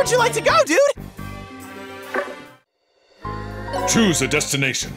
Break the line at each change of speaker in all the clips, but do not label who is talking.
Where'd you like to go, dude?
Choose a destination.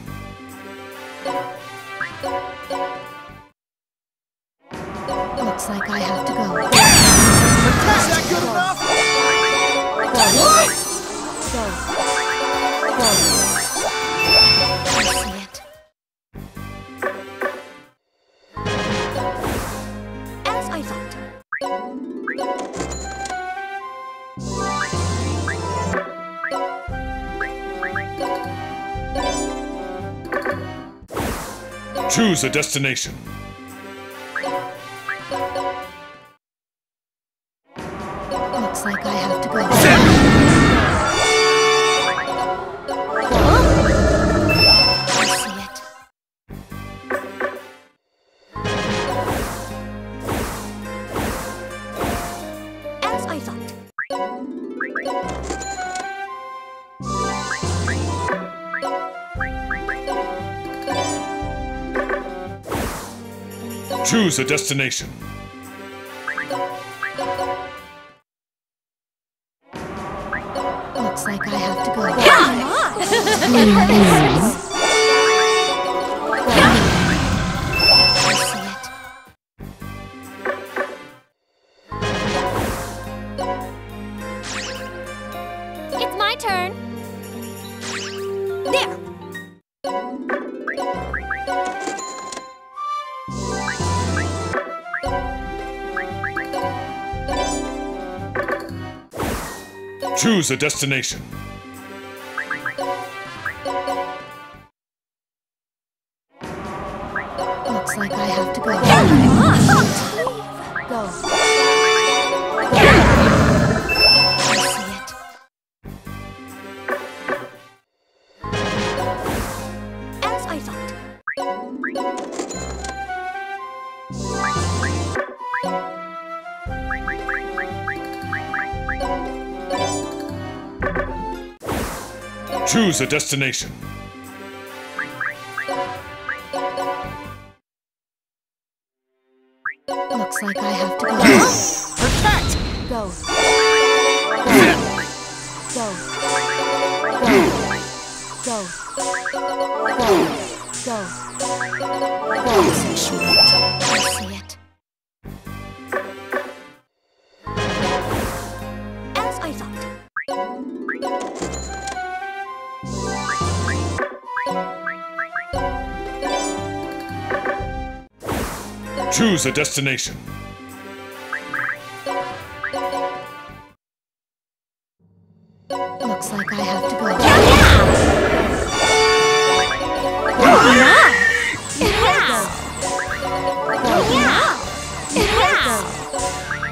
Choose a destination. Choose a destination. Choose a destination. Choose a destination.
Looks like I have to go.
Protect!
Go. Go. Go. Go. Go. Go. I see it. As
Choose a destination.
Looks like I have to go.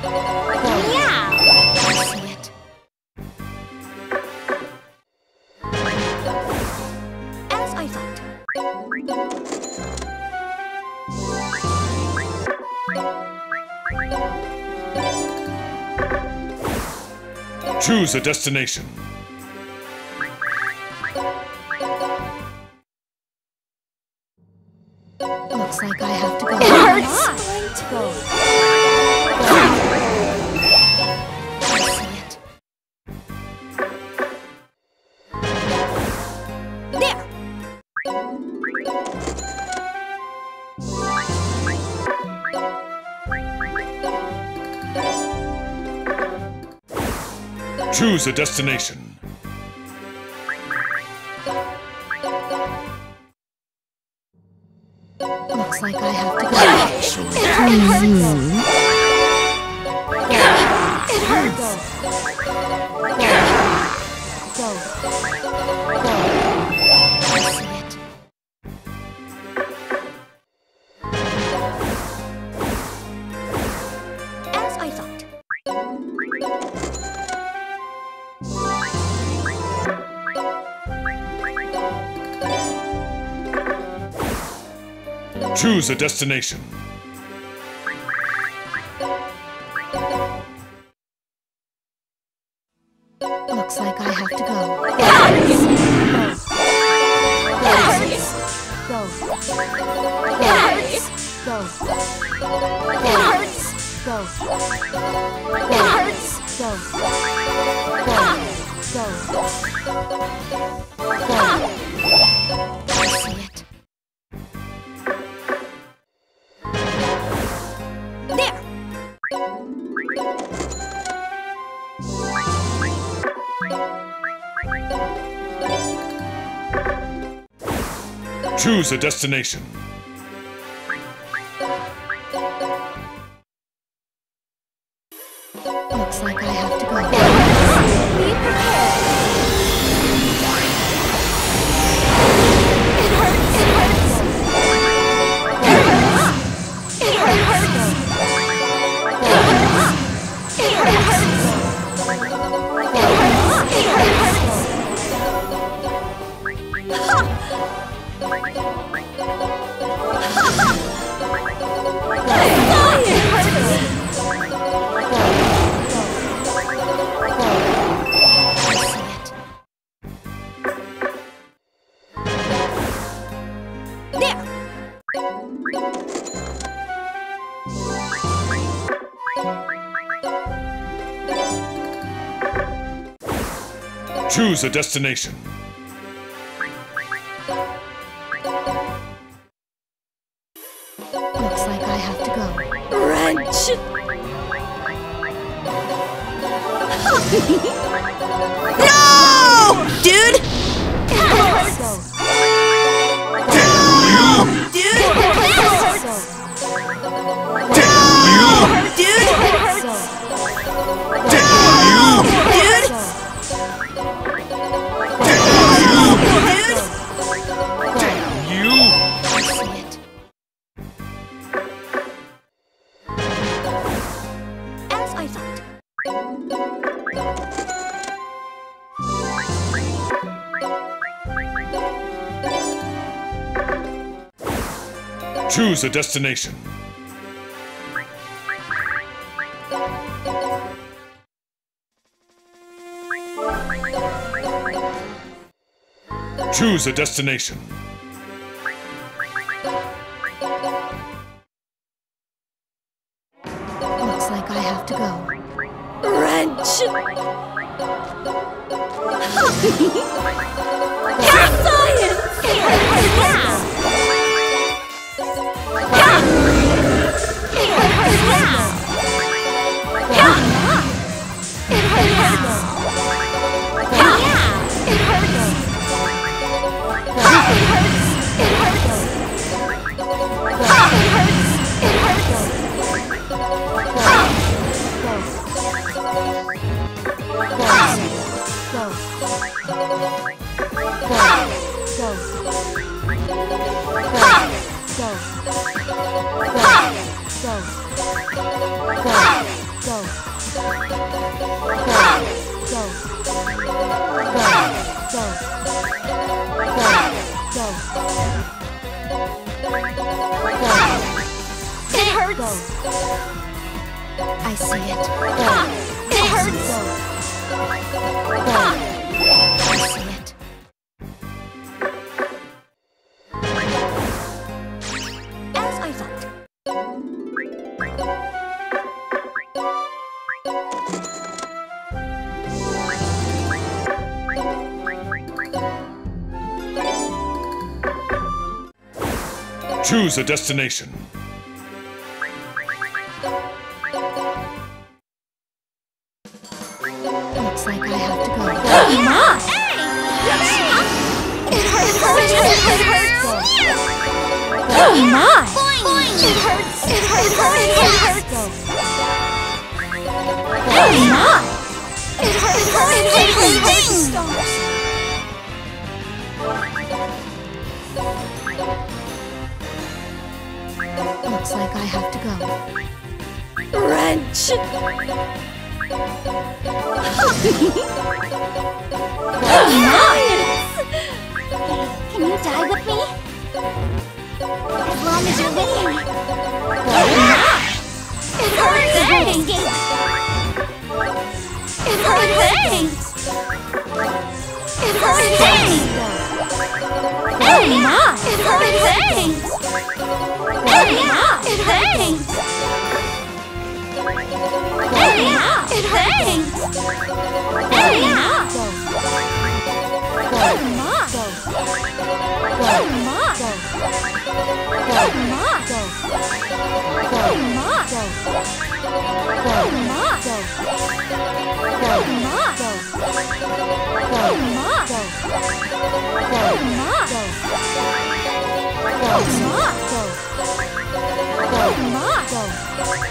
I
Choose a destination.
Looks like I have to go. It hurts.
Choose a destination.
Looks like I have to go. It hurts. Hmm. It hurts. Go. Go. Go. I
Choose a destination. Choose a destination. Choose a destination. Choose a destination. Choose a destination.
It. I see it. Ah, it hurts. Ah. I see it. As I thought.
Choose a destination.
Looks like I have to go.
It hurts!
It hurts.
Oh my!
It hurts. It hurts. It hurts.
Oh my!
It hurts. It hurts. It hurts. Looks like I have to go.
Wrench!
Can you die with me? It hurts. It hurts. It hurts.
Oh my!
It hurts.
Oh!
It.
Oh my!
It hurts.
Oh my! Oh my! Oh my! Oh my! Oh my! Oh my! Oh my! Oh my! Oh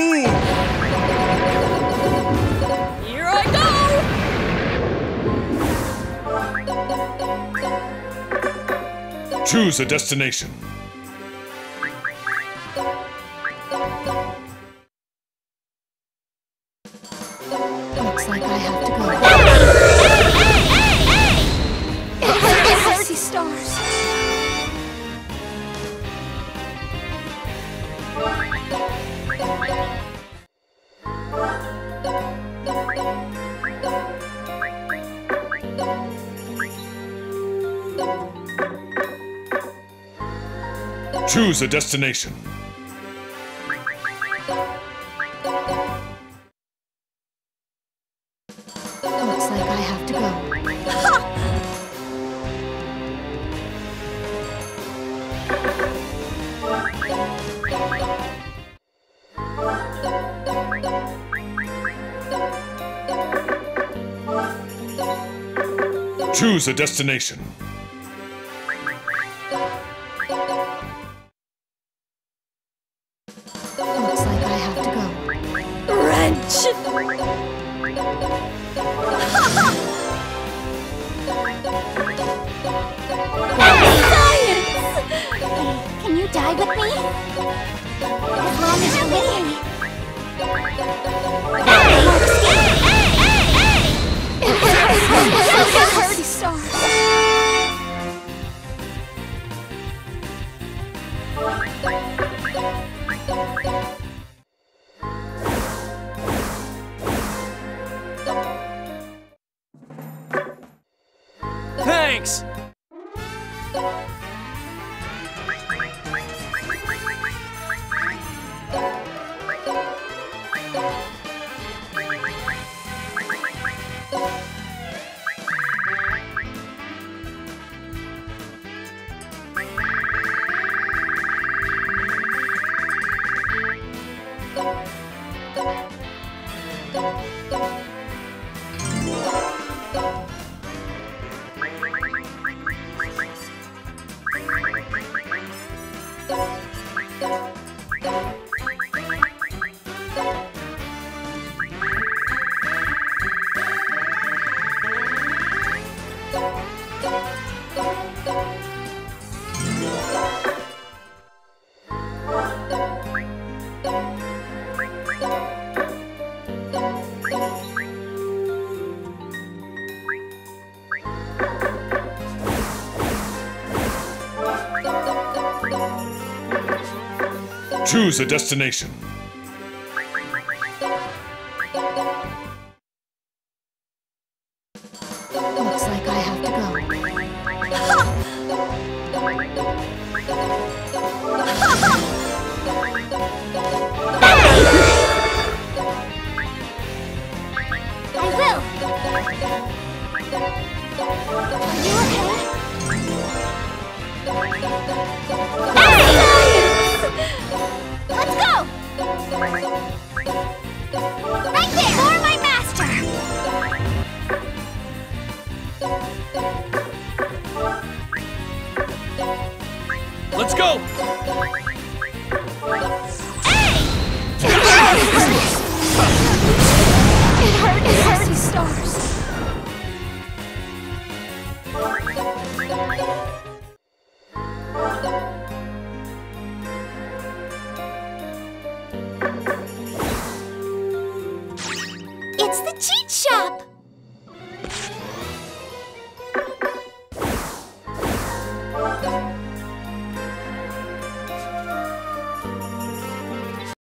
Fool!
Here I go!
Choose a destination. Choose a destination.
Looks like I have to go.
Choose a destination.
Choose a destination.
Looks like I have to go.